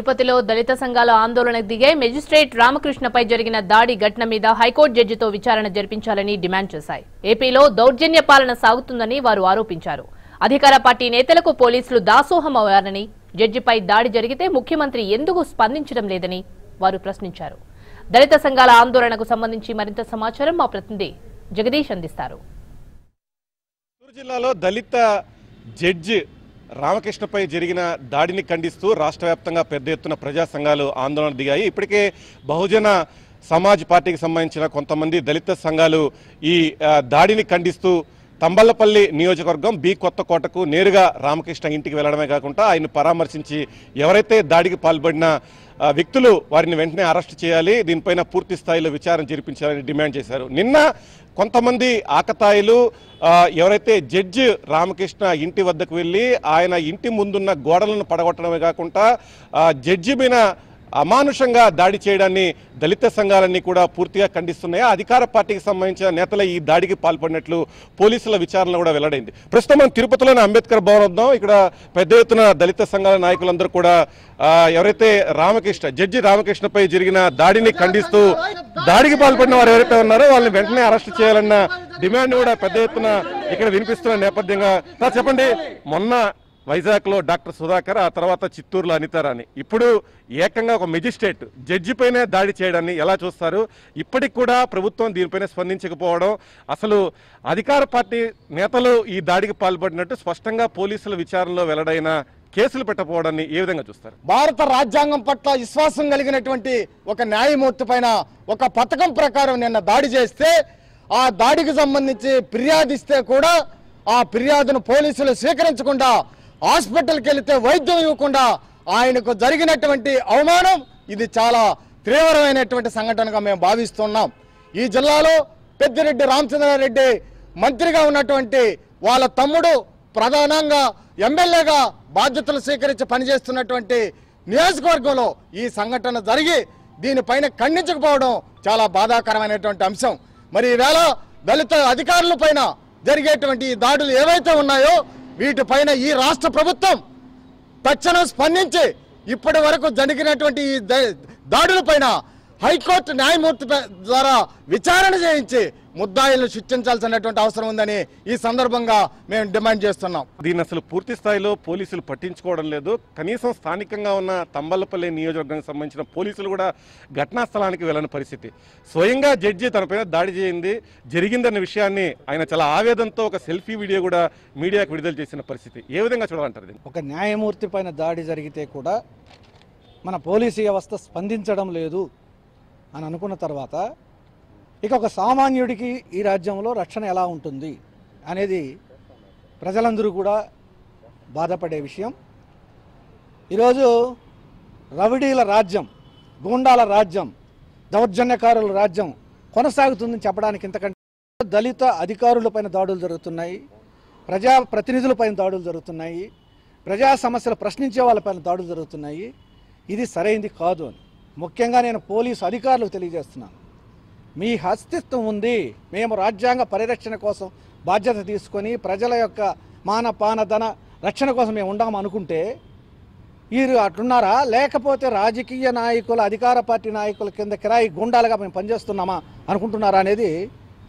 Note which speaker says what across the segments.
Speaker 1: తిరుపతిలో దళిత సంఘాల ఆందోళనకు దిగే మెజిస్ట్రేట్ రామకృష్ణపై జరిగిన దాడి ఘటన మీద హైకోర్టు జడ్జితో విచారణ జరిపించాలని డిమాండ్ చేశాయి. ఏపీలో దౌర్జన్య పాలన సాగుతుందని వారు ఆరోపించారు. అధికార పార్టీ నేతలకు పోలీసులు దాసోహమయ్యారని జడ్జిపై దాడి జరిగితే ముఖ్యమంత్రి ఎందుకు స్పందించడం లేదని వారు ప్రశ్నించారు. దళిత సంఘాల ఆందోళనకు సంబంధించి మరింత సమాచారం మా ప్రతినిధి జగదీష్ అందిస్తారు.
Speaker 2: జిల్లాలో దళిత జడ్జి రామకృష్ణపై జరిగిన దాడిని ఖండిస్తూ రాష్ట్ర వ్యాప్తంగా పెద్ద ఎత్తున ప్రజా సంఘాలు ఆందోళన దిగాయి. ఇప్పటికే బహుజన సమాజ్ పార్టీకి సంబంధించిన కొంతమంది దళిత సంఘాలు ఈ దాడిని ఖండిస్తూ తంబళ్ళపల్లి నియోజకవర్గం బి కొత్తకోటకు నేరుగా రామకృష్ణ ఇంటికి వెళ్ళడమే కాకుండా ఆయన పరామర్శించి ఎవరైతే దాడికి పాల్పడిన వ్యక్తులు వారిని వెంటనే అరెస్ట్ చేయాలి దీనిపైన పూర్తి స్థాయిలో విచారణ జరిపించాలని డిమాండ్ చేశారు. నిన్న కొంతమంది ఆకతాయిలు ఎవరైతే జడ్జి రామకృష్ణ ఇంటి వద్దకు వెళ్ళి ఆయన ఇంటి ముందున్న గోడలను పడగొట్టడమే కాకుండా జడ్జి మీద అమానుషంగా దాడి చేయడాన్ని దళిత సంఘాలన్నీ కూడా పూర్తిగా ఖండిస్తున్నాయి? అధికార పార్టీకి సంబంధించిన నేతలే ఈ దాడికి పాల్పడినట్లు పోలీసుల విచారణ కూడా వెల్లడైంది. ప్రస్తుతం మనం తిరుపతిలోని అంబేద్కర్ భవన్ వద్దాం ఇక్కడ పెద్ద ఎత్తున దళిత సంఘాల నాయకులందరూ కూడా ఎవరైతే రామకృష్ణ జడ్జి రామకృష్ణపై జరిగిన దాడిని ఖండిస్తూ దాడికి పాల్పడిన వారు ఎవరైతే ఉన్నారో వాళ్ళని వెంటనే అరెస్ట్ చేయాలన్న డిమాండ్ కూడా పెద్ద ఎత్తున ఇక్కడ వినిపిస్తున్న నేపథ్యంగా. చెప్పండి. మొన్న వైజాగ్లో డాక్టర్ సుధాకర్ ఆ తర్వాత చిత్తూరులో అనితారాని ఇప్పుడు ఏకంగా ఒక మెజిస్ట్రేట్ జడ్జిపైనే దాడి చేయడాన్ని ఎలా చూస్తారు? ఇప్పటికి కూడా ప్రభుత్వం దీనిపైన స్పందించకపోవడం అసలు అధికార పార్టీ నేతలు ఈ దాడికి పాల్పడినట్టు స్పష్టంగా పోలీసుల విచారణలో వెల్లడైన కేసులు పెట్టకపోవడాన్ని ఏ విధంగా చూస్తారు?
Speaker 3: భారత రాజ్యాంగం పట్ల విశ్వాసం కలిగినటువంటి ఒక న్యాయమూర్తి పైన ఒక పథకం ప్రకారం నిన్న దాడి చేస్తే ఆ దాడికి సంబంధించి ఫిర్యాదు ఇస్తే కూడా ఆ ఫిర్యాదును పోలీసులు స్వీకరించకుండా హాస్పిటల్కి వెళితే వైద్యం ఇవ్వకుండా ఆయనకు జరిగినటువంటి అవమానం ఇది చాలా తీవ్రమైనటువంటి సంఘటనగా మేము భావిస్తున్నాం. ఈ జిల్లాలో పెద్దిరెడ్డి రామచంద్రారెడ్డి మంత్రిగా ఉన్నటువంటి వాళ్ళ తమ్ముడు ప్రధానంగా ఎమ్మెల్యేగా బాధ్యతలు స్వీకరించి పనిచేస్తున్నటువంటి నియోజకవర్గంలో ఈ సంఘటన జరిగి దీనిపైన ఖండించకపోవడం చాలా బాధాకరమైనటువంటి అంశం. మరి ఈవేళ దళిత అధికారుల పైన జరిగేటువంటి ఈ దాడులు ఏవైతే ఉన్నాయో వీటిపైన ఈ రాష్ట్ర ప్రభుత్వం తక్షణం స్పందించి ఇప్పటి వరకు జరిగినటువంటి ఈ ద- దాడులపైన హైకోర్టు న్యాయమూర్తి ద్వారా విచారణ చేయించి ముద్దాయిలను శిక్షించాల్సినటువంటి అవసరం ఉందని ఈ సందర్భంగా మేము డిమాండ్ చేస్తున్నాం.
Speaker 2: దీన్ని అసలు పూర్తి స్థాయిలో పోలీసులు పట్టించుకోవడం లేదు. కనీసం స్థానికంగా ఉన్న తంబలపల్లి నియోజకవర్గానికి సంబంధించిన పోలీసులు కూడా ఘటనా స్థలానికి వెళ్ళని పరిస్థితి. స్వయంగా జడ్జి తనపైన దాడి చేయింది. జరిగిందన్న విషయాన్ని ఆయన చాలా ఆవేదనతో ఒక సెల్ఫీ వీడియో కూడా మీడియాకు విడుదల చేసిన పరిస్థితి. ఏ విధంగా చూడాలంటారు దీన్ని?
Speaker 4: ఒక న్యాయమూర్తి పైన దాడి జరిగితే కూడా మన పోలీసు వ్యవస్థ స్పందించడం లేదు అని అనుకున్న తర్వాత ఇక ఒక సామాన్యుడికి ఈ రాజ్యంలో రక్షణ ఎలా ఉంటుంది అనేది ప్రజలందరూ కూడా బాధపడే విషయం. ఈరోజు రవిడీల రాజ్యం గూండాల రాజ్యం దౌర్జన్యకారుల రాజ్యం కొనసాగుతుందని చెప్పడానికి ఇంతకంటే దళిత అధికారులపైన దాడులు జరుగుతున్నాయి ప్రజా ప్రతినిధులపైన దాడులు జరుగుతున్నాయి ప్రజా సమస్యలు ప్రశ్నించే వాళ్ళపైన దాడులు జరుగుతున్నాయి. ఇది సరైంది కాదు అని. ముఖ్యంగా నేను పోలీసు అధికారులకు తెలియజేస్తున్నాను. మీ అస్తిత్వం ఉంది. మేము రాజ్యాంగ పరిరక్షణ కోసం బాధ్యత తీసుకొని ప్రజల యొక్క మాన పాన ధన రక్షణ కోసం మేము ఉండాము అనుకుంటే వీరు అట్లున్నారా? లేకపోతే రాజకీయ నాయకుల అధికార పార్టీ నాయకుల కింద కిరాయి గుండాలుగా మేము పనిచేస్తున్నామా అనుకుంటున్నారా అనేది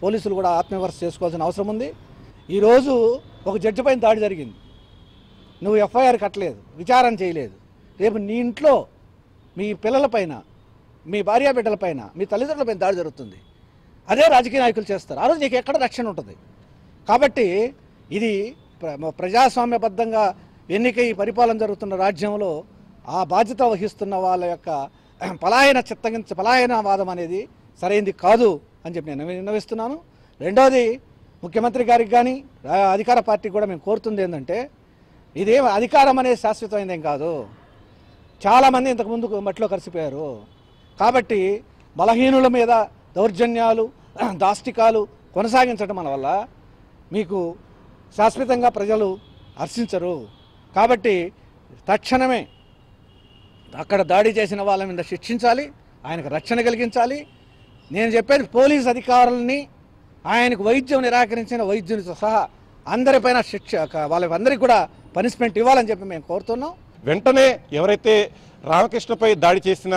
Speaker 4: పోలీసులు కూడా ఆత్మవిమర్శ చేసుకోవాల్సిన అవసరం ఉంది. ఈరోజు ఒక జడ్జి పైన దాడి జరిగింది. నువ్వు ఎఫ్ఐఆర్ కట్టలేదు విచారణ చేయలేదు. రేపు నీ ఇంట్లో మీ పిల్లలపైన మీ భార్యా బిడ్డలపైన మీ తల్లిదండ్రులపైన దాడి జరుగుతుంది. అదే రాజకీయ నాయకులు చేస్తారు. ఆ రోజు నీకు ఎక్కడ రక్షణ ఉంటుంది? కాబట్టి ఇది ప్ర- ప్రజాస్వామ్యబద్ధంగా ఎన్నికై పరిపాలన జరుగుతున్న రాజ్యంలో ఆ బాధ్యత వహిస్తున్న వాళ్ళ యొక్క పలాయన చిత్తగించ పలాయనవాదం అనేది సరైంది కాదు అని చెప్పి నేను విన్నవిస్తున్నాను. రెండోది ముఖ్యమంత్రి గారికి కానీ అధికార పార్టీకి కూడా మేము కోరుతుంది ఏంటంటే ఇదేం అధికారం అనేది శాశ్వతమైనదేం కాదు. చాలామంది ఇంతకు ముందు మట్టిలో కలిసిపోయారు. కాబట్టి బలహీనుల మీద దౌర్జన్యాలు దాష్టికాలు కొనసాగించడం మన వల్ల మీకు శాశ్వతంగా ప్రజలు హర్షించరు. కాబట్టి తక్షణమే అక్కడ దాడి చేసిన వాళ్ళ మీద శిక్షించాలి ఆయనకు రక్షణ కలిగించాలి. నేను చెప్పేది పోలీస్ అధికారులని ఆయనకు వైద్యం నిరాకరించిన వైద్యునితో సహా అందరిపైన శిక్ష వాళ్ళందరికీ కూడా పనిష్మెంట్ ఇవ్వాలని చెప్పి మేము కోరుతున్నాం.
Speaker 2: వెంటనే ఎవరైతే రామకృష్ణపై దాడి చేసిన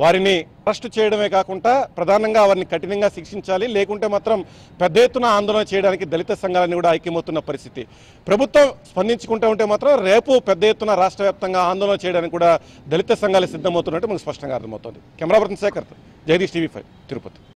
Speaker 2: వారిని అరెస్ట్ చేయడమే కాకుండా ప్రధానంగా వారిని కఠినంగా శిక్షించాలి లేకుంటే మాత్రం పెద్ద ఎత్తున ఆందోళన చేయడానికి దళిత సంఘాలన్నీ కూడా ఐక్యమవుతున్న పరిస్థితి. ప్రభుత్వం స్పందించుకుంటూ ఉంటే మాత్రం రేపు పెద్ద ఎత్తున రాష్ట్ర వ్యాప్తంగా ఆందోళన చేయడానికి కూడా దళిత సంఘాలు సిద్ధమవుతున్నట్టు మనకు స్పష్టంగా అర్థమవుతుంది. Camera person Shekhar Jagadish TV five Tirupati.